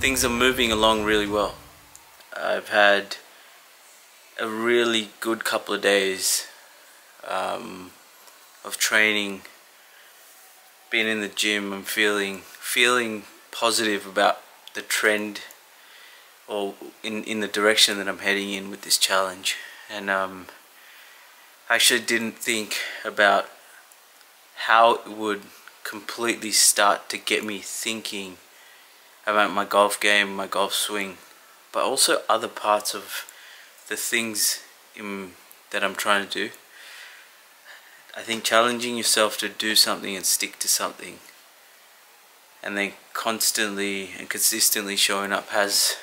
things are moving along really well. I've had a really good couple of days um, of training, being in the gym. I'm feeling feeling positive about the trend or in in the direction that I'm heading in with this challenge. And um, I actually didn't think about how it would completely start to get me thinking about my golf game, my golf swing, but also other parts of the things in, that I'm trying to do. I think challenging yourself to do something and stick to something and then constantly and consistently showing up has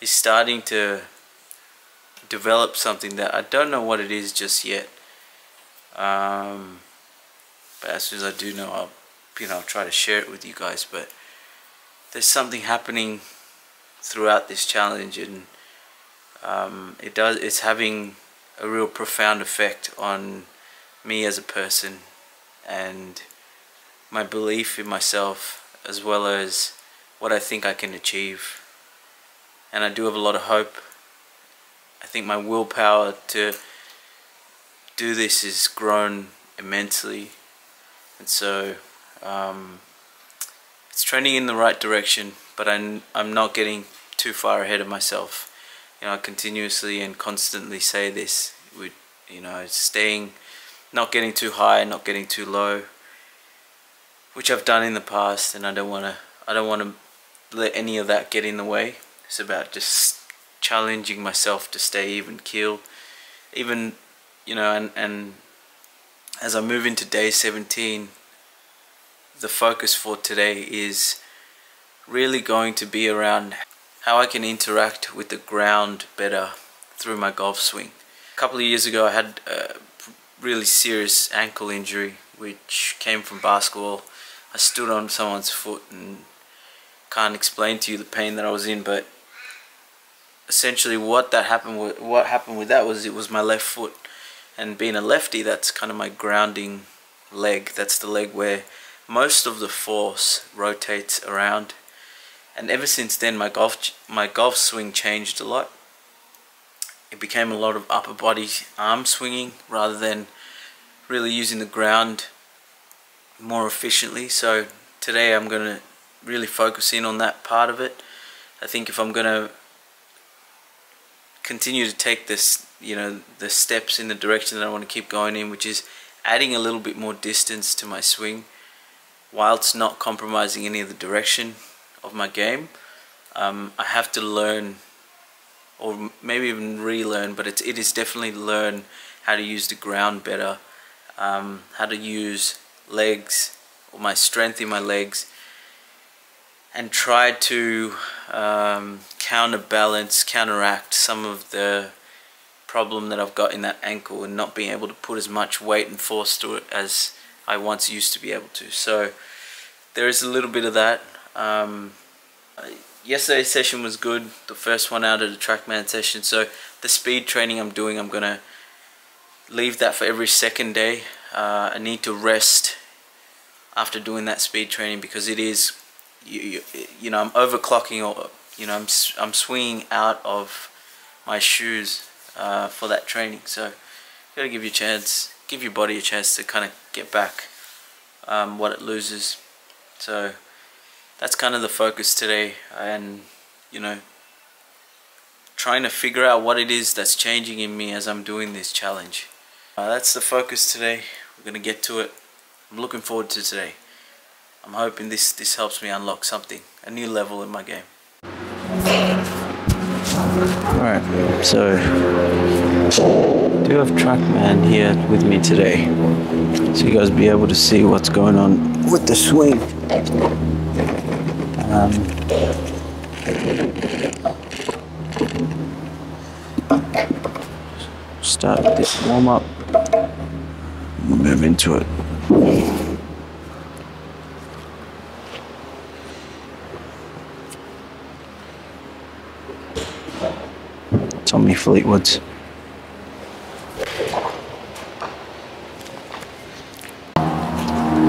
is starting to develop something that I don't know what it is just yet. Um, but as soon as I do know, I'll you know I'll try to share it with you guys. But there's something happening throughout this challenge, and um, it does it's having a real profound effect on me as a person and my belief in myself as well as what I think I can achieve. And I do have a lot of hope. I think my willpower to do this has grown immensely. And so um, it's trending in the right direction but I'm, I'm not getting too far ahead of myself. You know I continuously and constantly say this with you know staying not getting too high not getting too low which I've done in the past and I don't want to I don't want to let any of that get in the way. It's about just challenging myself to stay even keel, even you know and and as I move into day 17 the focus for today is really going to be around how I can interact with the ground better through my golf swing. A couple of years ago I had a really serious ankle injury which came from basketball. I stood on someone's foot and can't explain to you the pain that I was in but essentially what that happened with what happened with that was it was my left foot and being a lefty that's kind of my grounding leg that's the leg where most of the force rotates around. And ever since then my golf my golf swing changed a lot. It became a lot of upper body arm swinging rather than really using the ground more efficiently. So today I'm gonna really focus in on that part of it. I think if I'm gonna continue to take this you know the steps in the direction that I want to keep going in which is adding a little bit more distance to my swing whilst not compromising any of the direction of my game, um, I have to learn, or maybe even relearn, but it's, it is definitely learn how to use the ground better, um, how to use legs, or my strength in my legs, and try to um, counterbalance, counteract some of the problem that I've got in that ankle and not being able to put as much weight and force to it as I once used to be able to. So there is a little bit of that. Um, yesterday's session was good, the first one out of the TrackMan session. So the speed training I'm doing, I'm gonna leave that for every second day. Uh, I need to rest after doing that speed training because it is, you, you, you know, I'm overclocking or, you know, I'm, I'm swinging out of my shoes uh, for that training. So gotta give you a chance, give your body a chance to kind of get back um, what it loses. So that's kind of the focus today and you know trying to figure out what it is that's changing in me as I'm doing this challenge. Uh, that's the focus today. We're going to get to it. I'm looking forward to today. I'm hoping this, this helps me unlock something, a new level in my game. Alright, so do have Trackman here with me today. So you guys be able to see what's going on with the swing. Um, start this warm up. Move into it. Tommy Fleetwood's.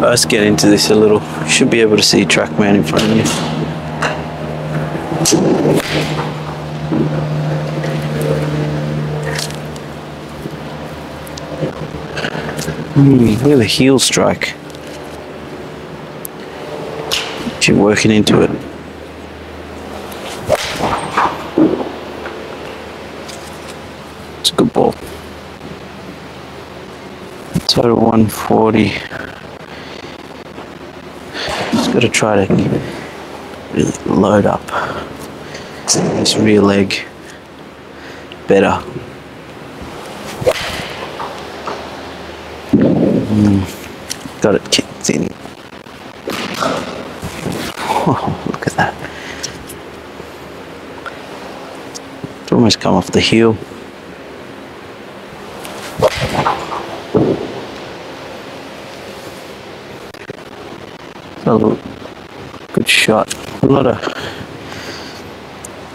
Let's get into this a little. You should be able to see Trackman in front of you. Mm, look at the heel strike. Keep working into it. It's a good ball. Total 140. Just got to try to really load up this rear leg better. Mm, got it kicked in. Oh, look at that. It's almost come off the heel. Good shot. A lot of.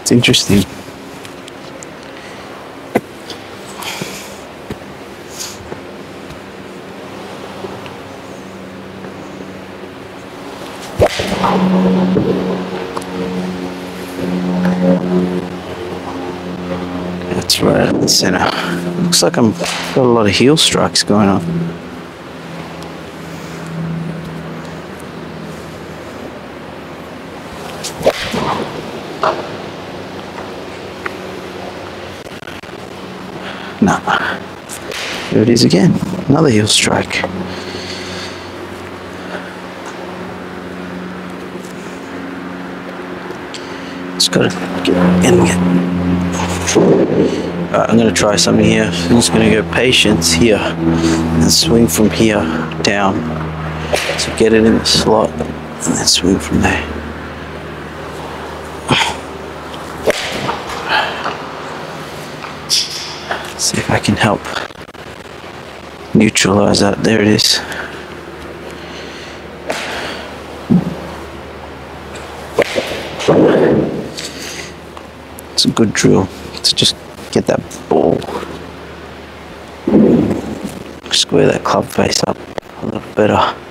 It's interesting. That's right at the center. Looks like I'm got a lot of heel strikes going on. No. There it is again. Another heel strike. Just gotta get in get. Alright, I'm gonna try something here. I'm just gonna go patience here and swing from here down. So get it in the slot and then swing from there. See if I can help neutralize that. There it is. It's a good drill to just get that ball. Square that club face up a little better.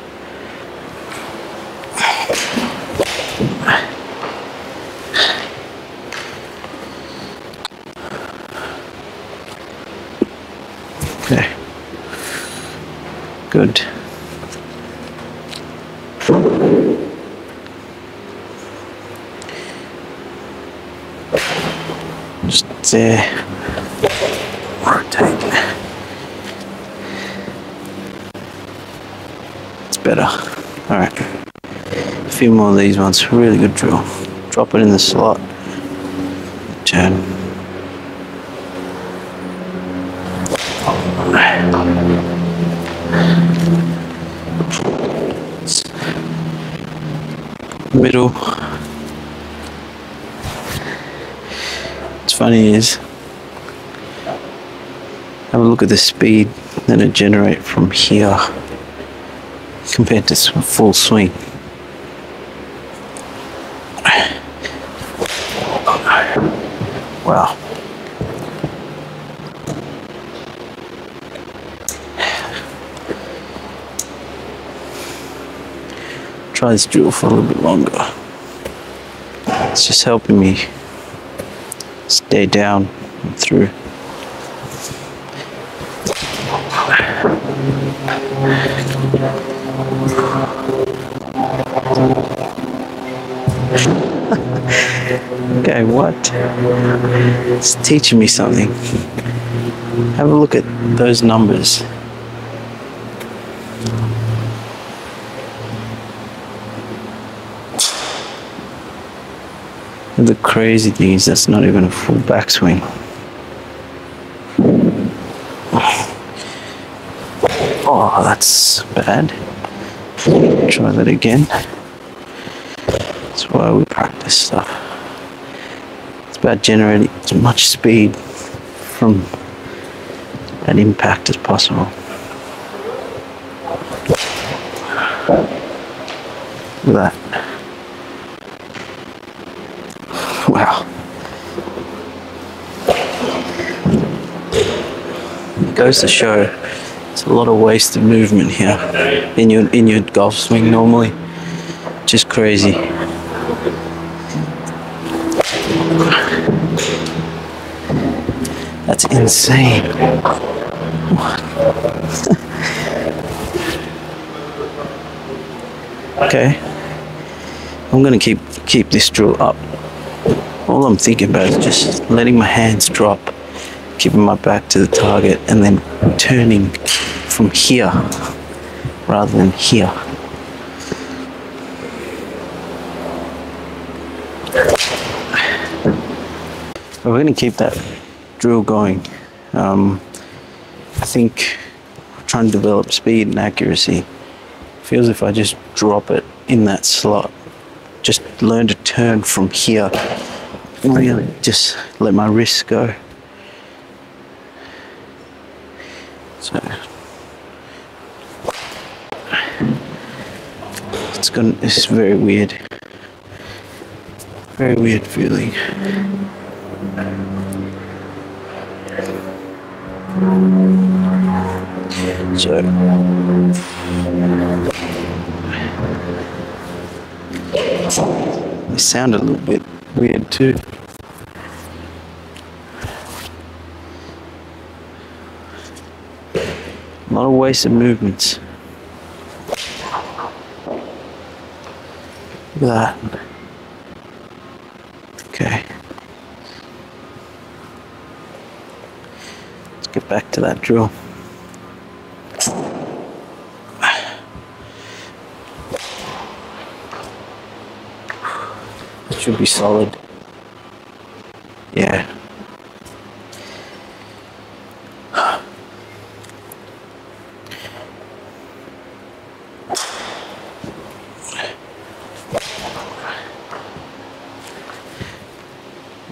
Good. Just there. Rotate. It's better. Alright. A few more of these ones. Really good drill. Drop it in the slot. Turn. Middle. What's funny is have a look at the speed that it generate from here compared to full swing. Try this drill for a little bit longer. It's just helping me stay down and through. Okay, what? It's teaching me something. Have a look at those numbers. The crazy thing is that's not even a full backswing. Oh, that's bad. Try that again. That's why we practice stuff. It's about generating as much speed from that impact as possible. Look at that. Goes to show it's a lot of wasted movement here in your in your golf swing normally. Just crazy. That's insane. okay. I'm gonna keep keep this drill up. All I'm thinking about is just letting my hands drop, keeping my back to the target, and then turning from here rather than here. We're going to keep that drill going. Um, I think trying to develop speed and accuracy feels if I just drop it in that slot, just learn to turn from here, really just let my wrists go. It's gonna it's very weird. Very weird feeling. So they sound a little bit weird too. A lot of wasted movements. Look at that. Okay. Let's get back to that drill. That should be solid. Yeah.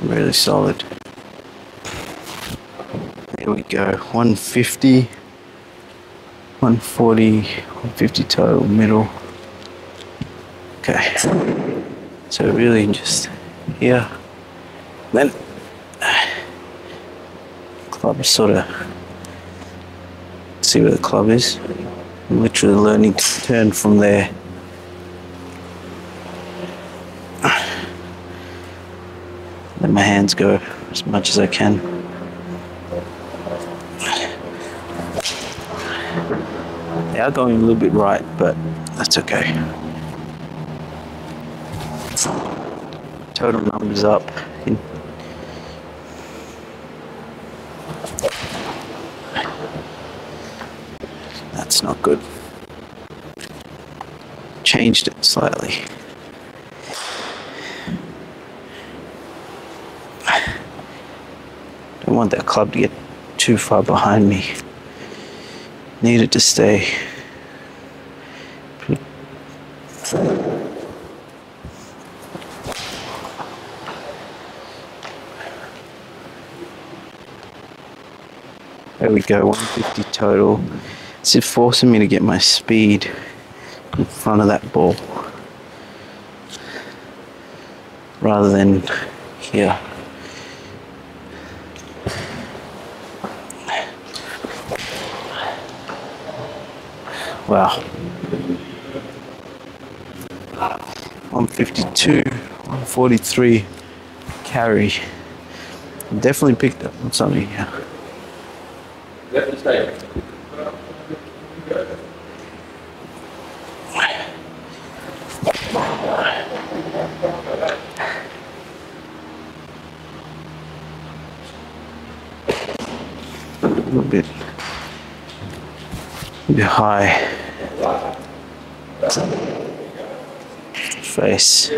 Really solid. There we go. 150, 140, 150 total middle. Okay. So really just here. Then club sort of see where the club is. I'm literally learning to turn from there. Let my hands go as much as I can. They are going a little bit right, but that's okay. Total numbers up. That's not good. Changed it slightly. Want that club to get too far behind me. Need it to stay. There we go, 150 total. It's forcing me to get my speed in front of that ball rather than here. Wow. 152, 143 carry. Definitely picked up on something here. A little bit, a bit high. Face.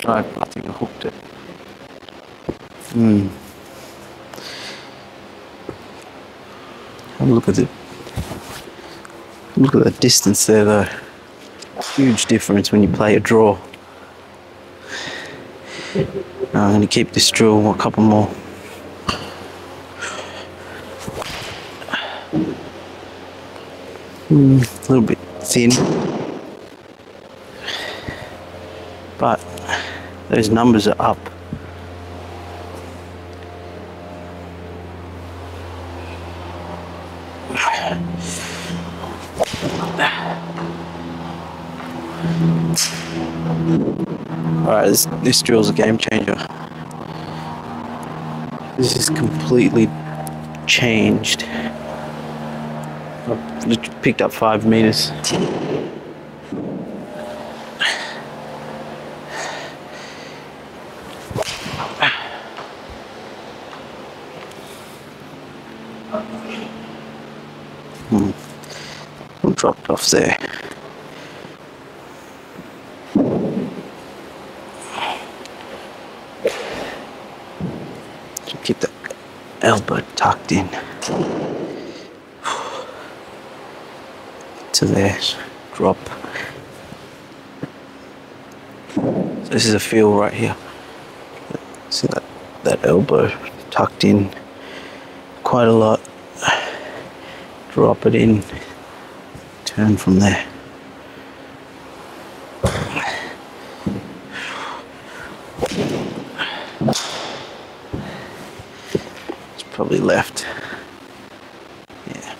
Try. I think I hooked it. Hmm. Have a look at it. Look at the distance there, though. Huge difference when you play a draw. I'm going to keep this drill a couple more. Hmm, a little bit thin. But those numbers are up. Alright, this, this drill's a game changer. This is completely changed. Picked up five meters. Hmm. Dropped off there. Keep the elbow tucked in. To there, drop. So this is a feel right here. See that that elbow tucked in quite a lot. Drop it in. Turn from there. It's probably left. Yeah.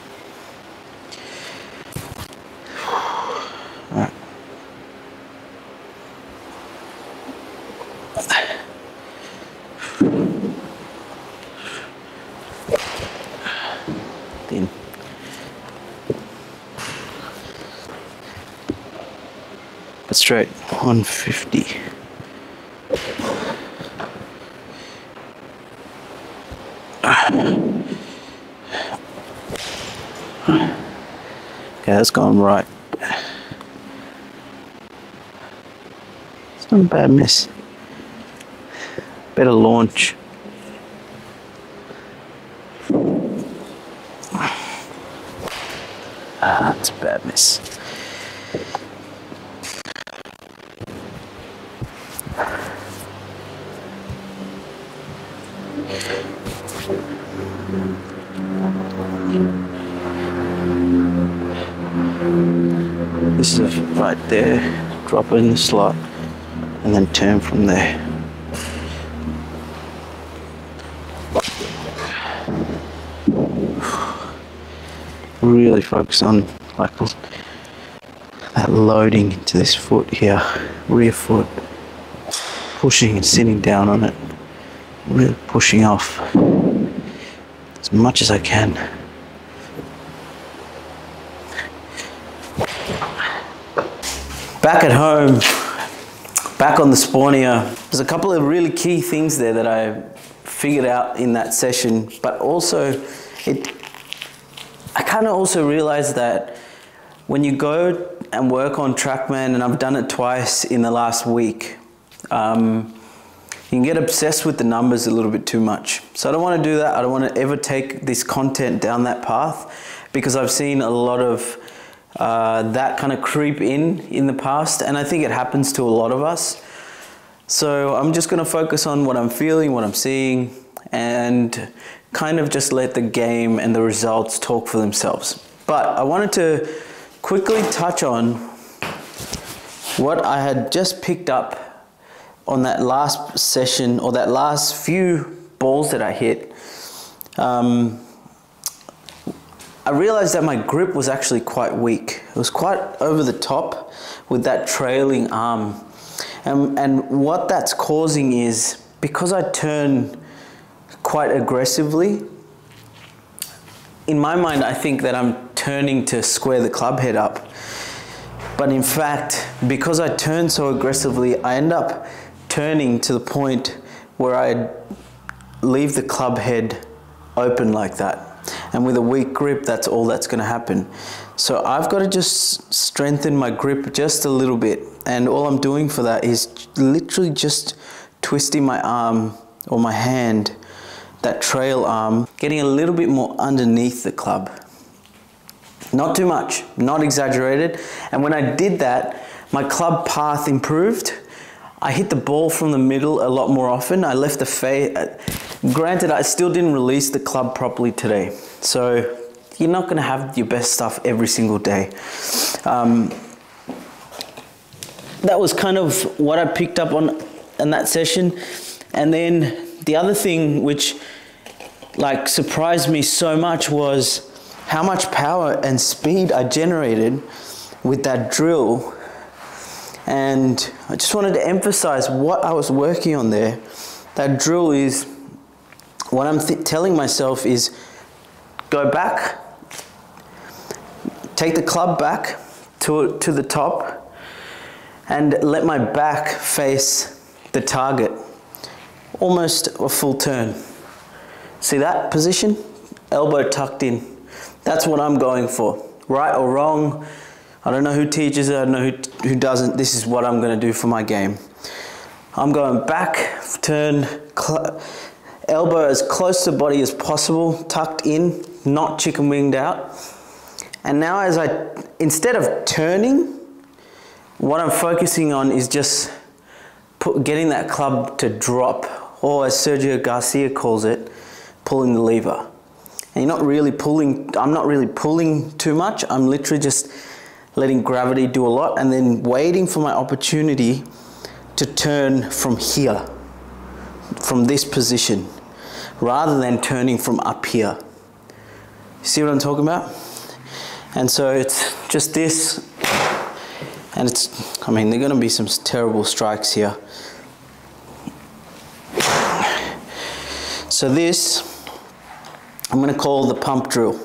Alright. Then straight 150. Okay, that's gone right. It's not a bad miss. Better launch. Ah, it's a bad miss. There. Drop it in the slot and then turn from there. Really focus on like that loading into this foot here, rear foot, pushing and sitting down on it, really pushing off as much as I can. Back at home, back on the Spornia, there's a couple of really key things there that I figured out in that session, but also it I kind of also realized that when you go and work on TrackMan, and I've done it twice in the last week, um, you can get obsessed with the numbers a little bit too much. So I don't want to do that. I don't want to ever take this content down that path because I've seen a lot of uh, that kind of creep in in the past, and I think it happens to a lot of us. So I'm just going to focus on what I'm feeling, what I'm seeing, and kind of just let the game and the results talk for themselves. But I wanted to quickly touch on what I had just picked up on that last session or that last few balls that I hit. Um, I realized that my grip was actually quite weak. It was quite over the top with that trailing arm. And, and what that's causing is because I turn quite aggressively, in my mind, I think that I'm turning to square the club head up. But in fact, because I turn so aggressively, I end up turning to the point where I leave the club head open like that. And with a weak grip, that's all that's going to happen. So I've got to just strengthen my grip just a little bit. And all I'm doing for that is literally just twisting my arm or my hand, that trail arm, getting a little bit more underneath the club. Not too much, not exaggerated. And when I did that, my club path improved. I hit the ball from the middle a lot more often. I left the fade. Granted, I still didn't release the club properly today. So you're not going to have your best stuff every single day. Um, that was kind of what I picked up on in that session. And then the other thing which like surprised me so much was how much power and speed I generated with that drill And I just wanted to emphasize what I was working on there. That drill is what I'm telling myself is go back, take the club back to, to the top, and let my back face the target. Almost a full turn. See that position? Elbow tucked in. That's what I'm going for. Right or wrong, I don't know who teaches it, I don't know who, who doesn't. This is what I'm going to do for my game. I'm going back, turn, elbow as close to body as possible, tucked in, not chicken winged out. And now as I, instead of turning, what I'm focusing on is just put, getting that club to drop, or as Sergio Garcia calls it, pulling the lever. And you're not really pulling, I'm not really pulling too much. I'm literally just letting gravity do a lot and then waiting for my opportunity to turn from here, from this position, rather than turning from up here. See what I'm talking about? And so it's just this, and it's, I mean, there are going to be some terrible strikes here. So this, I'm going to call the pump drill.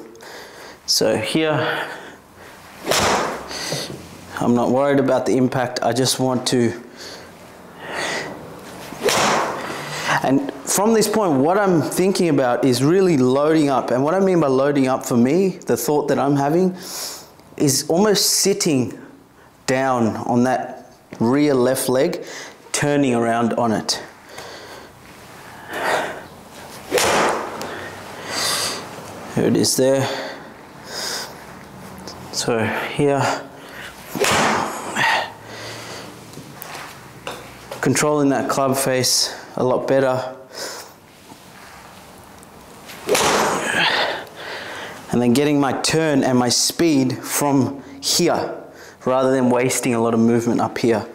So here, I'm not worried about the impact. I just want to. And from this point, what I'm thinking about is really loading up. And what I mean by loading up for me, the thought that I'm having, is almost sitting down on that rear left leg, turning around on it. Here it is there. So here, controlling that club face a lot better. And then getting my turn and my speed from here rather than wasting a lot of movement up here.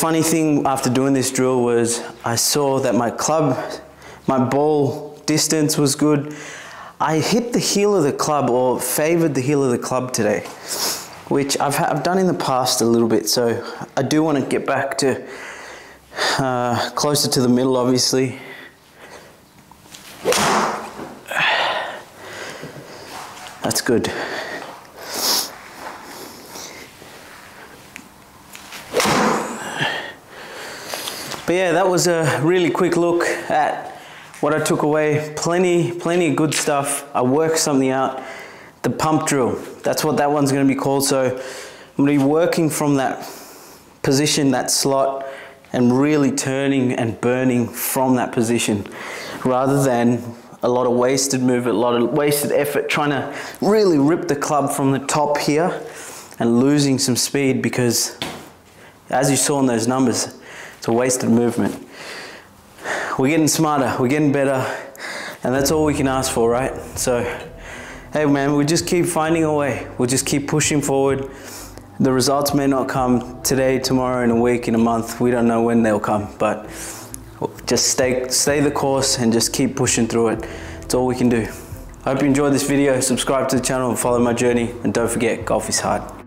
Funny thing after doing this drill was I saw that my club, my ball distance was good. I hit the heel of the club or favored the heel of the club today, which I've, I've done in the past a little bit. So I do want to get back to uh, closer to the middle, obviously. That's good. But yeah, that was a really quick look at what I took away. Plenty, plenty of good stuff. I worked something out. The pump drill, that's what that one's gonna be called. So I'm gonna be working from that position, that slot, and really turning and burning from that position rather than a lot of wasted movement, a lot of wasted effort trying to really rip the club from the top here and losing some speed because as you saw in those numbers, it's a wasted movement. We're getting smarter, we're getting better, and that's all we can ask for, right? So, hey man, we just keep finding a way. We'll just keep pushing forward. The results may not come today, tomorrow, in a week, in a month. We don't know when they'll come, but just stay, stay the course and just keep pushing through it. It's all we can do. I hope you enjoyed this video. Subscribe to the channel and follow my journey. And don't forget, golf is hard.